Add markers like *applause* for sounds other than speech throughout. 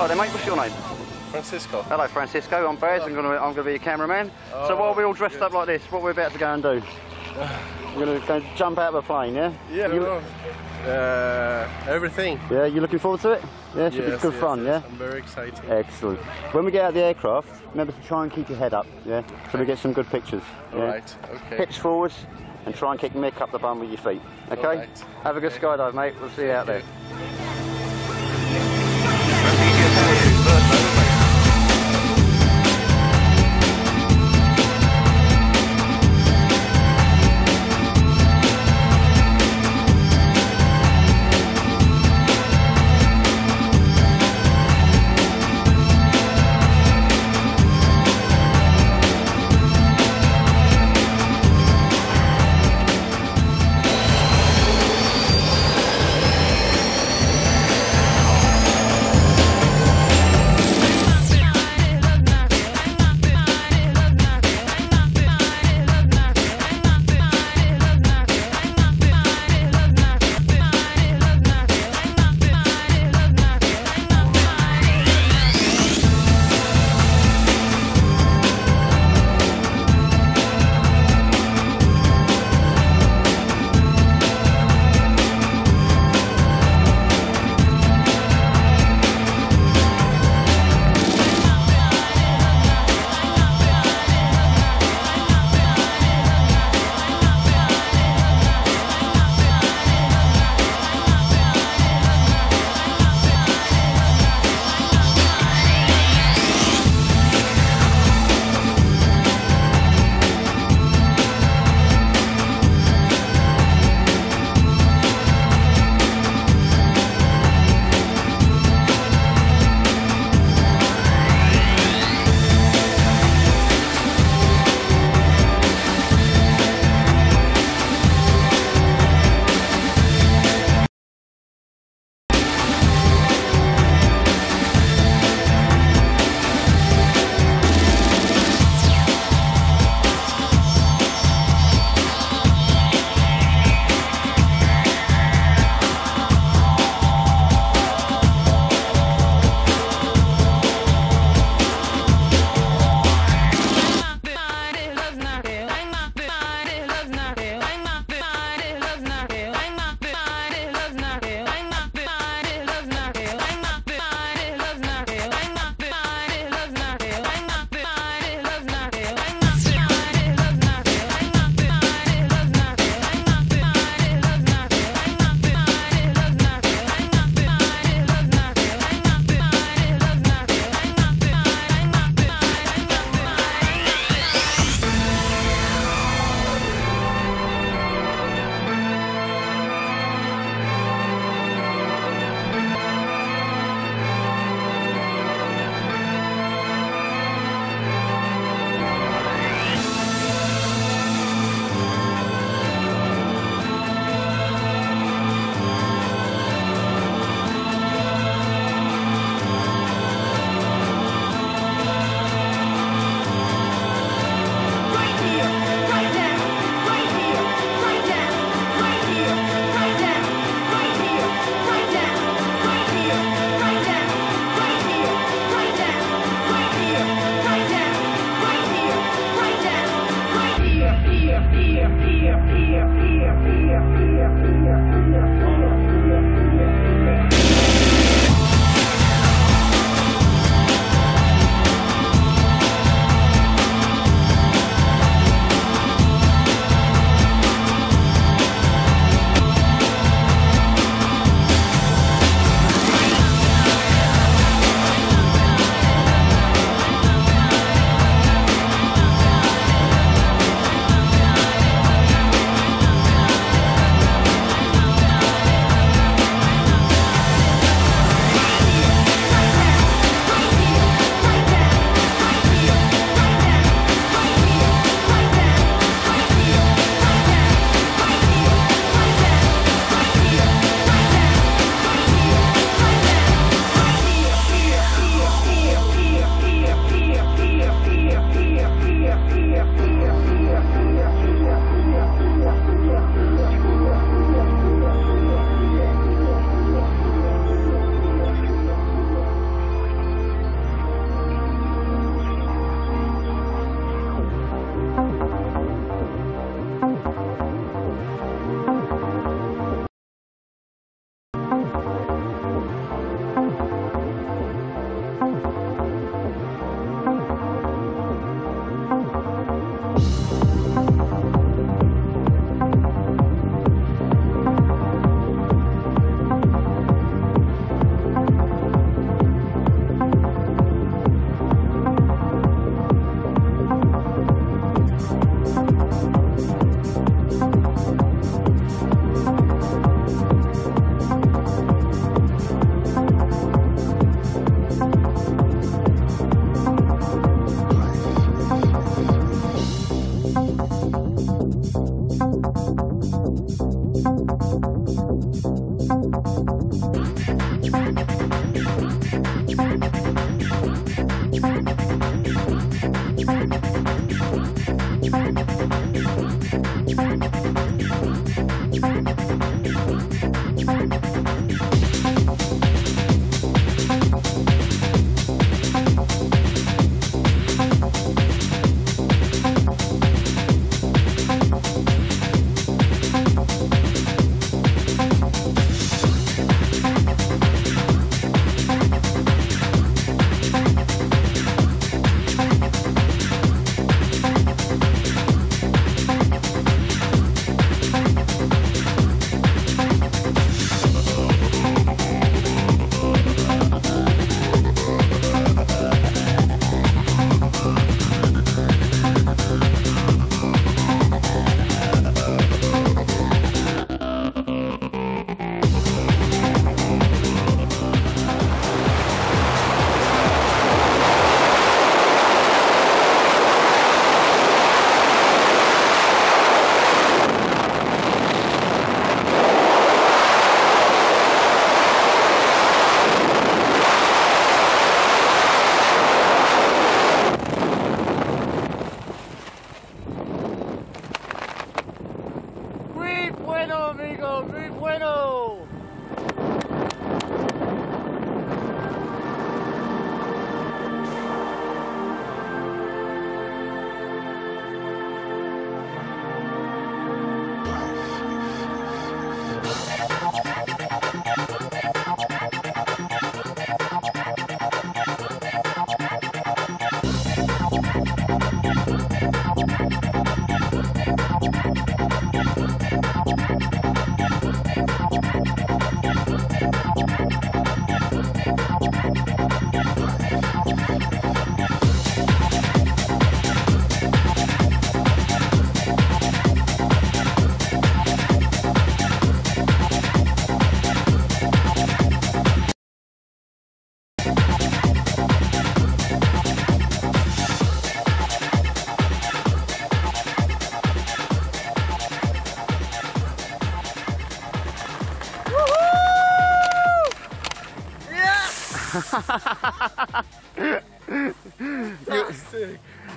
Hi there, mate. What's your name? Francisco. Hello, Francisco. I'm Baz. I'm going to I'm going to be your cameraman. so while we're all dressed good. up like this, what we're about to go and do? We're going to go jump out of a plane, yeah? Yeah, You, uh, everything. yeah. You looking forward to it? Yeah, it should be good yes, fun, yes. yeah. I'm very excited. Excellent. When we get out of the aircraft, remember to try and keep your head up, yeah, so we get some good pictures. Yeah? All right, okay. Hips forwards and try and kick Mick up the bum with your feet. Okay. Right, Have a good okay. skydive, mate. We'll see you out there.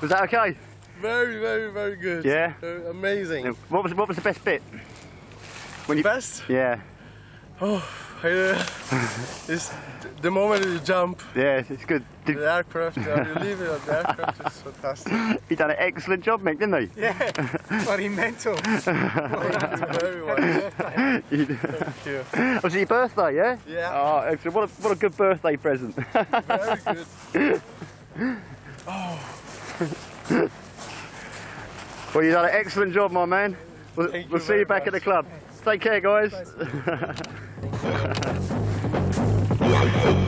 Was that okay? Very, very, very good. Yeah? Uh, amazing. What was what was the best bit? When you Best? Yeah, Oh, uh, it's the moment you jump, yeah, it's good. Did, the aircraft, you leave it at the aircraft is fantastic. he done an excellent job, Mick, didn't he? Yeah, bloody mental. *laughs* Thank you much. You- you. was it your birthday? Yeah. Yeah. Oh, excellent. What a what a good birthday present. Very good. oh. *laughs* well, you done an excellent job, my man. We'll, we'll see very you back at the club. Take care, guys. *laughs* Ha ha ha!